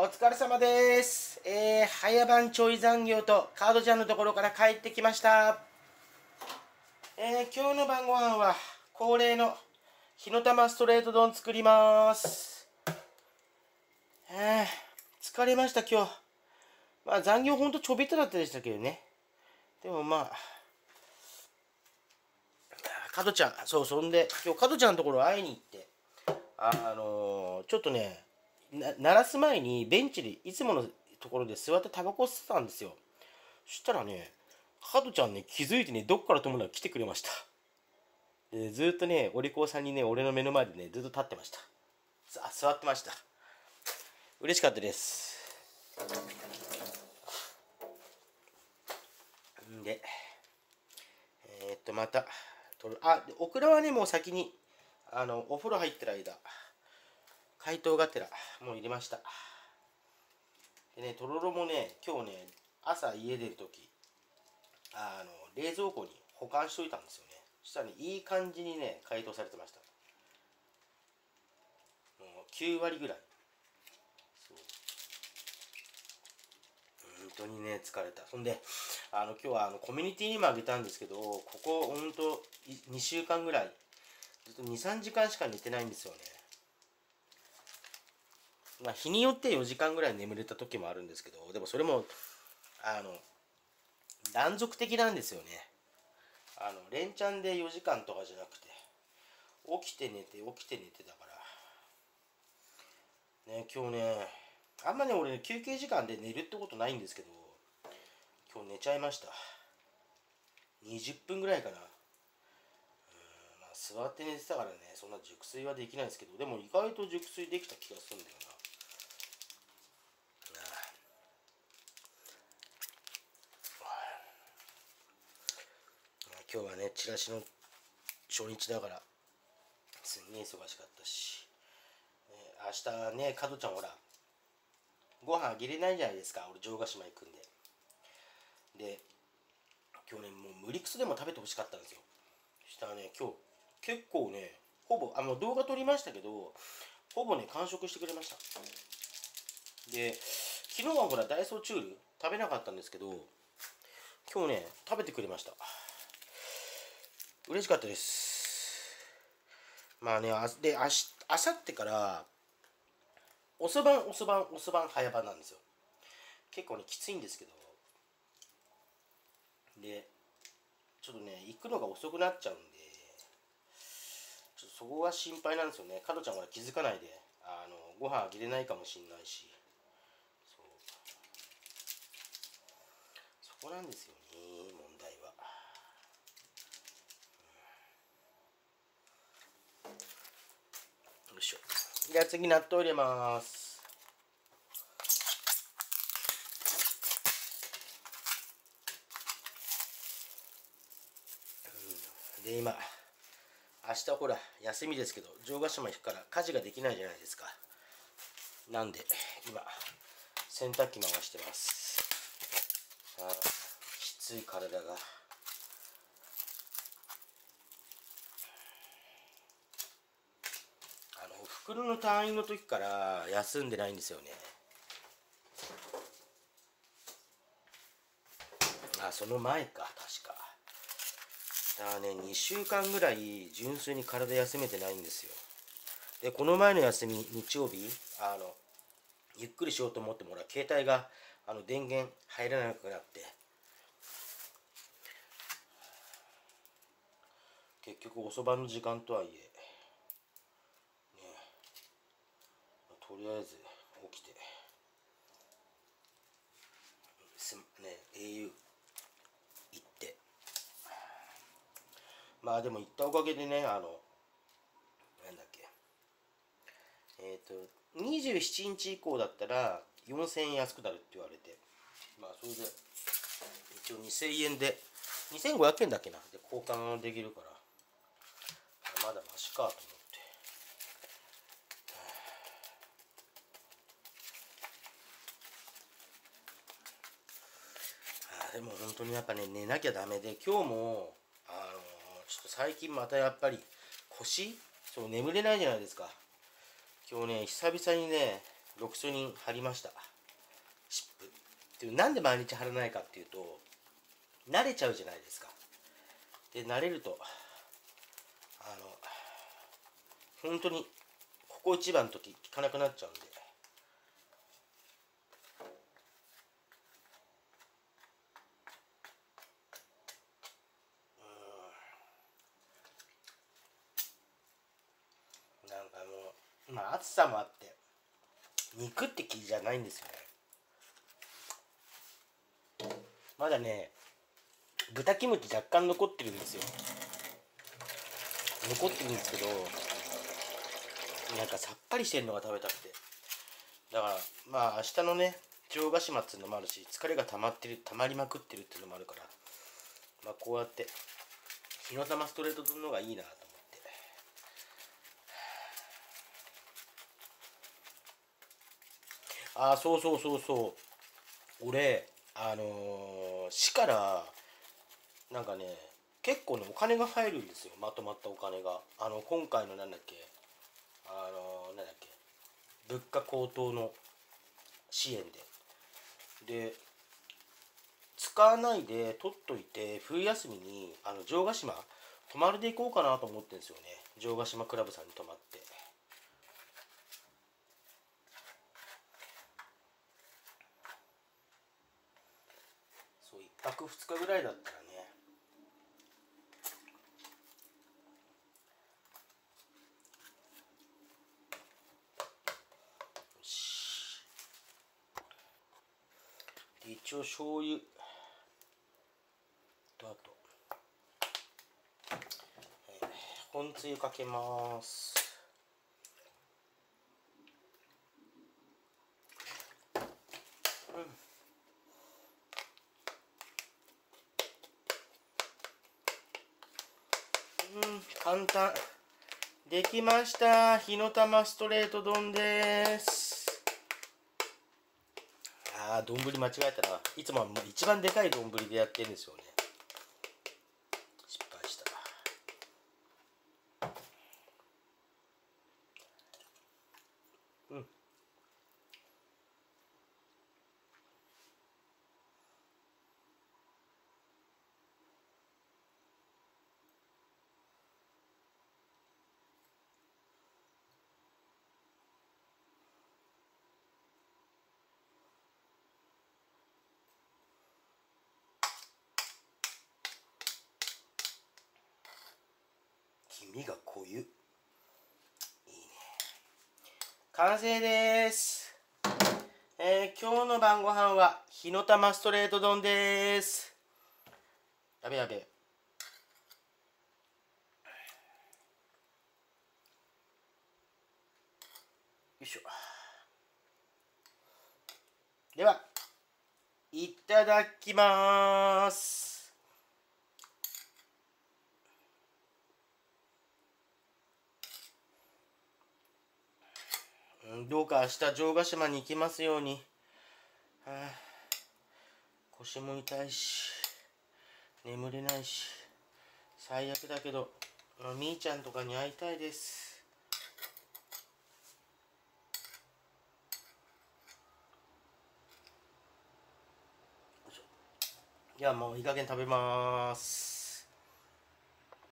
お疲れ様です。えー、早番ちょい残業とカードちゃんのところから帰ってきました。えー、今日の晩ご飯は恒例の火の玉ストレート丼作ります。えー、疲れました今日。まあ残業ほんとちょびっとだったでしたけどね。でもまあ、加トちゃん、そう、そんで、今日加トちゃんのところ会いに行って、あのー、ちょっとね、鳴らす前にベンチでいつものところで座ってタバコ吸ってたんですよ。そしたらね、加トちゃんね、気づいてね、どっからと思うのが来てくれました。でずっとね、お利口さんにね、俺の目の前でね、ずっと立ってました。あ、座ってました。嬉しかったです。んで、えー、っと、また、あ、オクラはね、もう先に、あの、お風呂入ってる間、解凍がてら、もう入れました。でね、とろろもね、今日ね、朝家出るとき、あの、冷蔵庫に保管しといたんですよね。そしたらね、いい感じにね、解凍されてました。もう9割ぐらい。そう。本当にね、疲れた。そんで、あの、今日はあのコミュニティにもあげたんですけど、ここ、本当2週間ぐらい、ずっと2、3時間しか寝てないんですよね。まあ、日によって4時間ぐらい眠れた時もあるんですけど、でもそれも、あの、断続的なんですよね。あの、連チャンで4時間とかじゃなくて、起きて寝て、起きて寝てだから。ね、今日ね、あんまね、俺、休憩時間で寝るってことないんですけど、今日寝ちゃいました。20分ぐらいかな。うん、座って寝てたからね、そんな熟睡はできないですけど、でも意外と熟睡できた気がするんだよな。今日はねチラシの初日だからすんげえ忙しかったし、え、明日ね加トちゃんほらご飯あげれないじゃないですか俺城ヶ島行くんで。で今日ねもう無理くそでも食べてほしかったんですよ。そしたらね今日結構ねほぼあの動画撮りましたけどほぼね完食してくれました。で昨日はほらダイソーチュール食べなかったんですけど今日ね食べてくれました。嬉しかったです。まあねあであしあさってからおそばんおそばんおそばん早番なんですよ。結構ねきついんですけど。でちょっとね行くのが遅くなっちゃうんでちょっとそこが心配なんですよね。加トちゃんは気づかないであのご飯あげれないかもしんないし。そう。そこなんですよね問題は。よいしじゃ次納豆入れます。で今明日ほら休みですけど城ヶ島行くから家事ができないじゃないですか。なんで今洗濯機回してます。あきつい体があの袋の退院の時から休んでないんですよね。あその前か。確か。だからね2週間ぐらい純粋に体休めてないんですよ。でこの前の休み日曜日あのゆっくりしようと思ってもら携帯があの電源入らなくなって。結局遅番の時間とはいえねとりあえず起きてすね au 行って。まあでも行ったおかげでねあのなんだっけ。えっ、ー、と27日以降だったら4000円安くなるって言われて。まあそれで一応2000円で2500円だっけな。で交換できるから。まだマシかと思ってあでも本当にやっぱね寝なきゃダメで今日もあのちょっと最近またやっぱり腰？そう眠れないじゃないですか。今日ね久々にねロキソニン貼りました。湿布っていうなんで毎日貼らないかっていうと慣れちゃうじゃないですか。で慣れるとあの本当にここ一番の時効かなくなっちゃうんでなんかもうまあ暑さもあって肉って気じゃないんですよね。まだね豚キムチ若干残ってるんですよ。残ってるんですけどなんかさっぱりしてるのが食べたくて。だからまあ明日のね城ヶ島っていうのもあるし疲れが溜まってる溜まりまくってるっていうのもあるからまあこうやって火の玉ストレート丼の方がいいなと思ってあそうそうそうそう。俺あのー、市からなんかね結構ねお金が入るんですよ。まとまったお金が。あの今回のなんだっけ。あのなんだっけ。物価高騰の支援で。で使わないで取っといて冬休みにあの城ヶ島泊まりで行こうかなと思ってるんですよね。城ヶ島クラブさんに泊まってそう1泊2日ぐらいだったらね。よし。一応醤油とあと、えー、本つゆかけます。簡単。できました。火の玉ストレート丼です。あ丼間違えたな。いつもは一番でかい丼でやってるんですよね。2が濃ゆいいね。完成です。えー、今日の晩ご飯は火の玉ストレート丼です。やべやべよいしょ。ではいただきます。どうか明日城ヶ島に行きますように、はあ、腰も痛いし眠れないし最悪だけどみーちゃんとかに会いたいです。いやもういい加減食べます。